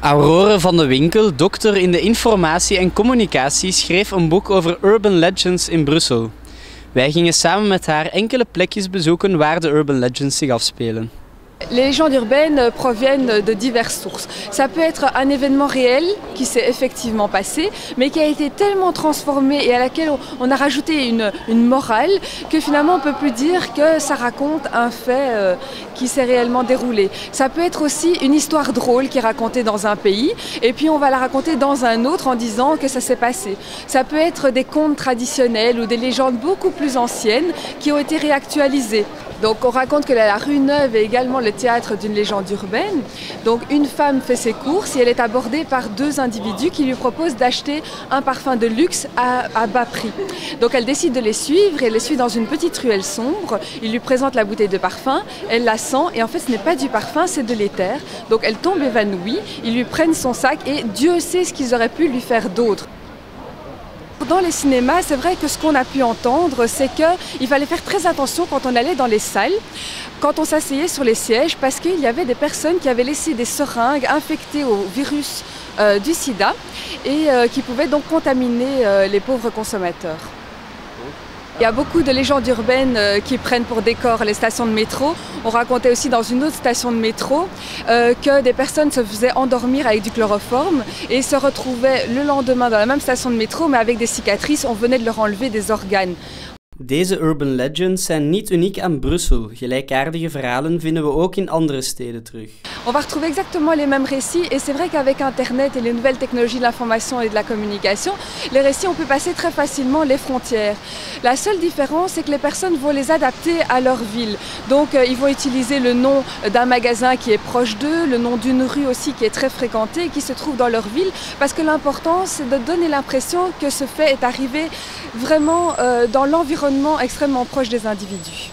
Aurore van de Winkel, dokter in de informatie en communicatie, schreef een boek over urban legends in Brussel. Wij gingen samen met haar enkele plekjes bezoeken waar de urban legends zich afspelen. Les légendes urbaines proviennent de diverses sources. Ça peut être un événement réel qui s'est effectivement passé, mais qui a été tellement transformé et à laquelle on a rajouté une, morale que finalement on ne peut plus dire que ça raconte un fait euh, qui s'est réellement déroulé. Ça peut être aussi une histoire drôle qui est racontée dans un pays et puis on va la raconter dans un autre en disant que ça s'est passé. Ça peut être des contes traditionnels ou des légendes beaucoup plus anciennes qui ont été réactualisées. Donc on raconte que la rue Neuve est également le théâtre d'une légende urbaine. Donc une femme fait ses courses et elle est abordée par deux individus qui lui proposent d'acheter un parfum de luxe à, bas prix. Donc elle décide de les suivre et les suit dans une petite ruelle sombre. Il lui présente la bouteille de parfum, elle la sent et en fait ce n'est pas du parfum, c'est de l'éther. Donc elle tombe évanouie, ils lui prennent son sac et Dieu sait ce qu'ils auraient pu lui faire d'autre. Dans les cinémas, c'est vrai que ce qu'on a pu entendre, c'est qu'il fallait faire très attention quand on allait dans les salles, quand on s'asseyait sur les sièges, parce qu'il y avait des personnes qui avaient laissé des seringues infectées au virus euh, du sida et euh, qui pouvaient donc contaminer euh, les pauvres consommateurs. Il y a beaucoup de légendes urbaines euh, qui prennent pour décor les stations de métro. On racontait aussi dans une autre station de métro euh, que des personnes se faisaient endormir avec du chloroforme et se retrouvaient le lendemain dans la même station de métro mais avec des cicatrices. On venait de leur enlever des organes. Deze urban legends zijn niet uniek aan Brussel. Gelijkaardige verhalen vinden we ook in andere steden terug. On va retrouver exactement les mêmes récits et c'est vrai qu'avec Internet et les nouvelles technologies de l'information et de la communication, les récits, on peut passer très facilement les frontières. La seule différence, c'est que les personnes vont les adapter à leur ville. Donc, euh, ils vont utiliser le nom d'un magasin qui est proche d'eux, le nom d'une rue aussi qui est très fréquentée et qui se trouve dans leur ville, parce que l'important, c'est de donner l'impression que ce fait est arrivé vraiment euh, dans l'environnement extrêmement proche des individus.